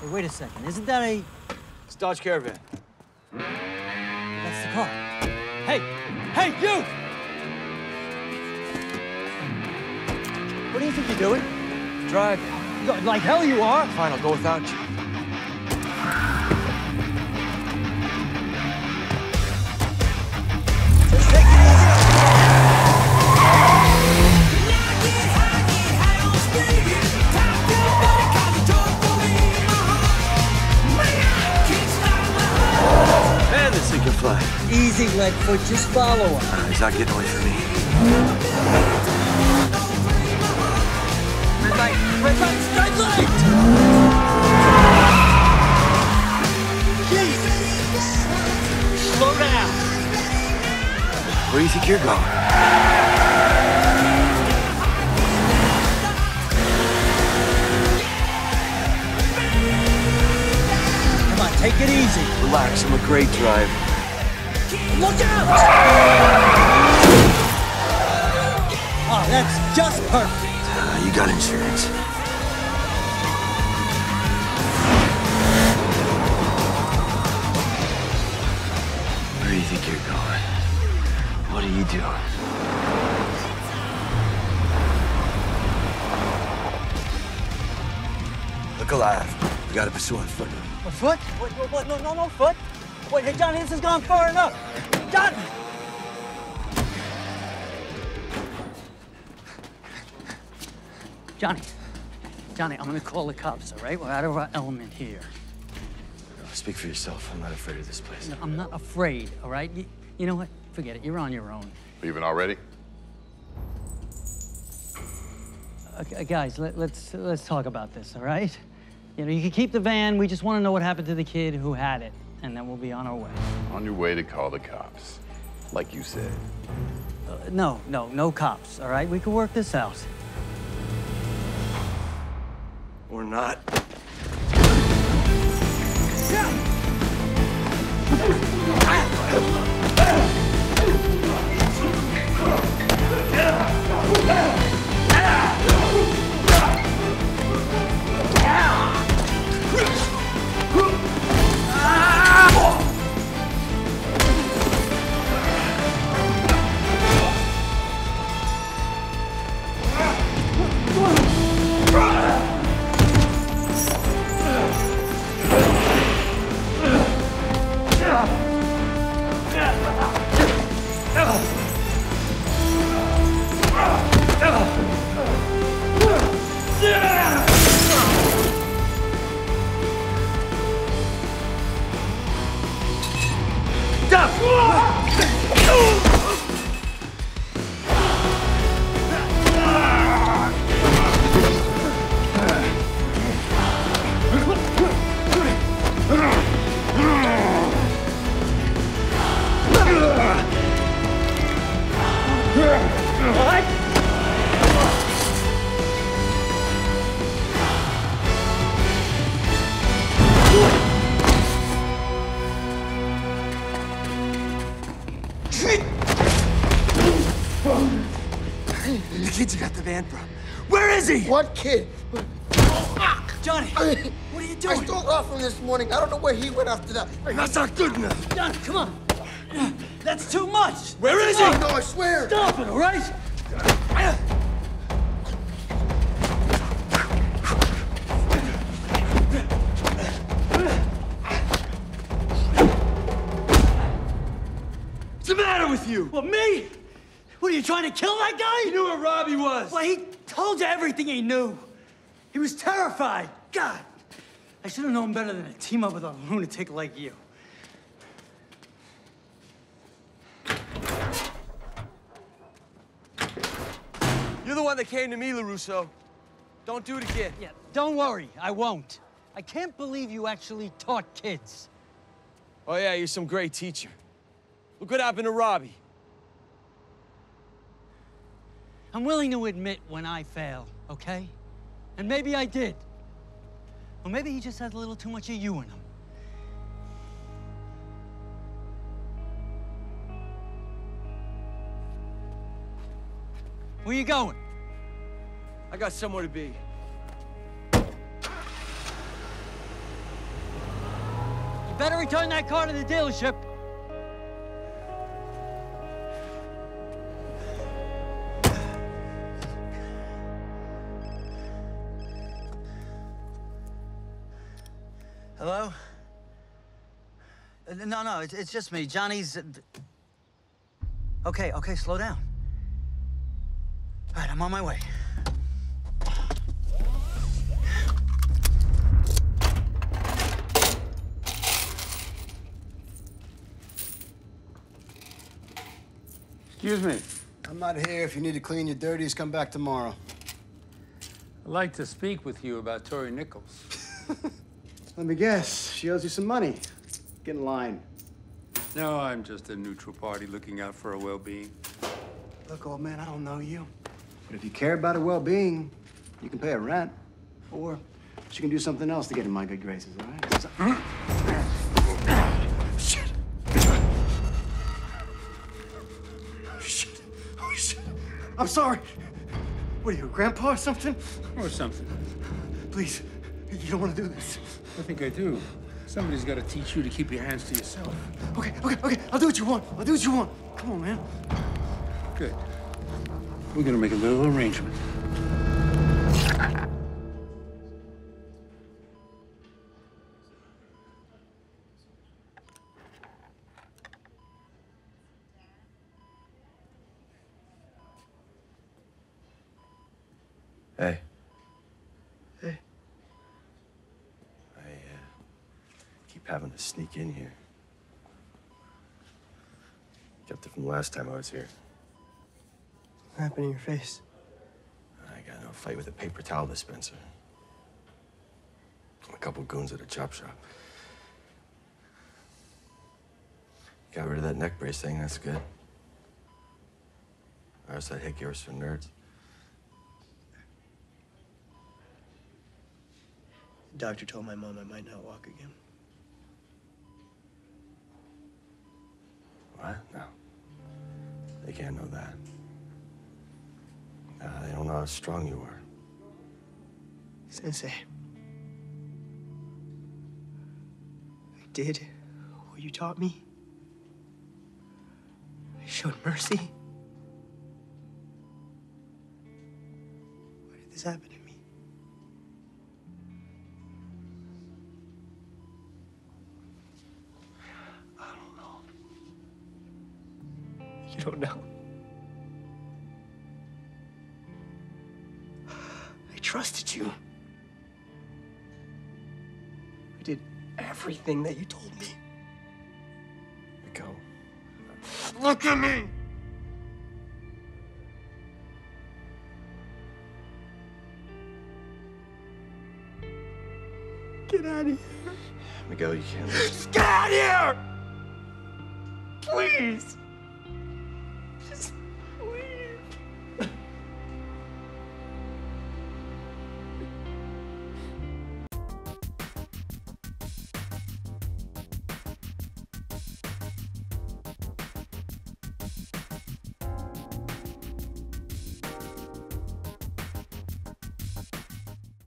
Hey, wait a second. Isn't that a... It's Dodge Caravan. That's the car. Hey! Hey, you! What do you think you're doing? Drive. Like hell you are. Fine, I'll go without you. Easy, Leadfoot. Just follow him. Uh, he's not getting away from me. Red light. Red light. Red light! Jesus! Slow down. Where do you think you're going? Come on, take it easy. Relax, I'm a great driver. Look out! Oh, that's just perfect. Uh, you got insurance. Where do you think you're going? What are you doing? Look alive. We gotta pursue on foot. A foot? Wait, wait, wait, no, no, no, foot. Wait, hey, Johnny, this has gone far enough. Johnny! Johnny, Johnny, I'm gonna call the cops, all right? We're out of our element here. Speak for yourself. I'm not afraid of this place. No, I'm not afraid, all right? You, you know what? Forget it. You're on your own. Leaving already? Okay, uh, guys, let, let's let's talk about this, all right? You know, you can keep the van. We just want to know what happened to the kid who had it, and then we'll be on our way. On your way to call the cops. Like you said. Uh, no, no, no cops, all right? We can work this out. Or not. The kid's got the van from. Where is he? What kid? Oh, Johnny, what are you doing? I stole off from this morning. I don't know where he went after that. That's not good enough. Johnny, come on. That's too much. Where is he? Oh, no, I swear. Stop it, all right? What's the matter with you? What, me? What, are you trying to kill that guy? You knew where Robbie was. Well, he told you everything he knew. He was terrified. God, I should have known better than to team up with a lunatic like you. You're the one that came to me, LaRusso. Don't do it again. Yeah, don't worry, I won't. I can't believe you actually taught kids. Oh, yeah, you're some great teacher. Look what happened to Robbie. I'm willing to admit when I fail, okay? And maybe I did. Or maybe he just has a little too much of you in him. Where you going? I got somewhere to be. You better return that car to the dealership. Hello? Uh, No, no, it's, it's just me. Johnny's. uh, Okay, okay, slow down. All right, I'm on my way. Excuse me. I'm not here. If you need to clean your dirties, come back tomorrow. I'd like to speak with you about Tori Nichols. Let me guess. She owes you some money. Get in line. No, I'm just a neutral party looking out for her well-being. Look, old man, I don't know you. But if you care about her well-being, you can pay her rent. Or she can do something else to get in my good graces, all right? So- Shit. Oh, shit. Oh, shit. I'm sorry. What are you, grandpa or something? Or something. Please, you don't want to do this. I think I do. Somebody's got to teach you to keep your hands to yourself. Okay, okay, okay. I'll do what you want. I'll do what you want. Come on, man. Good. We're gonna make a little arrangement. Having to sneak in here. Kept it from the last time I was here. What happened to your face? I got in a fight with a paper towel dispenser. A couple goons at a chop shop. Got rid of that neck brace thing, that's good. Or else I'd hit yours for nerds. Doctor told my mom I might not walk again. What? No. They can't know that. Uh, they don't know how strong you are. Sensei. I did what you taught me. I showed mercy. Why did this happen don't know? I trusted you. I did everything that you told me. Go. Look at me! Get out of here. Miguel, you can't. Get out of here! Please!